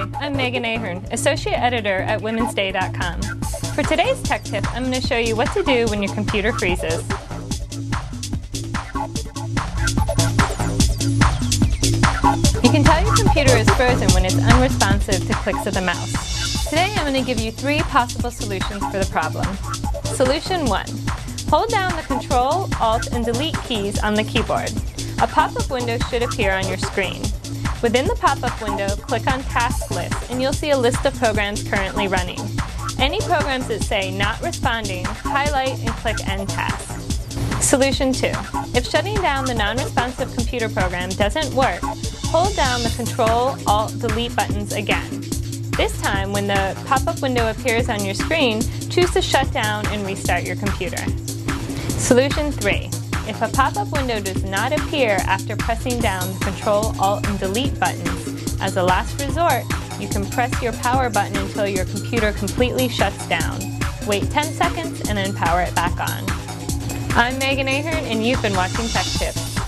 Hi, I'm Meghan Ahearn, Associate Editor at Woman'sDay.com. For today's tech tip, I'm going to show you what to do when your computer freezes. You can tell your computer is frozen when it's unresponsive to clicks of the mouse. Today I'm going to give you three possible solutions for the problem. Solution 1. Hold down the Control, Alt, and Delete keys on the keyboard. A pop-up window should appear on your screen. Within the pop-up window, click on Task List and you'll see a list of programs currently running. Any programs that say Not Responding, highlight and click End Task. Solution 2. If shutting down the non-responsive computer program doesn't work, hold down the Control, Alt, Delete buttons again. This time, when the pop-up window appears on your screen, choose to shut down and restart your computer. Solution 3. If a pop-up window does not appear after pressing down the Control, Alt, and Delete buttons, as a last resort, you can press your power button until your computer completely shuts down. Wait 10 seconds and then power it back on. I'm Meghan Ahearn and you've been watching Tech Tips.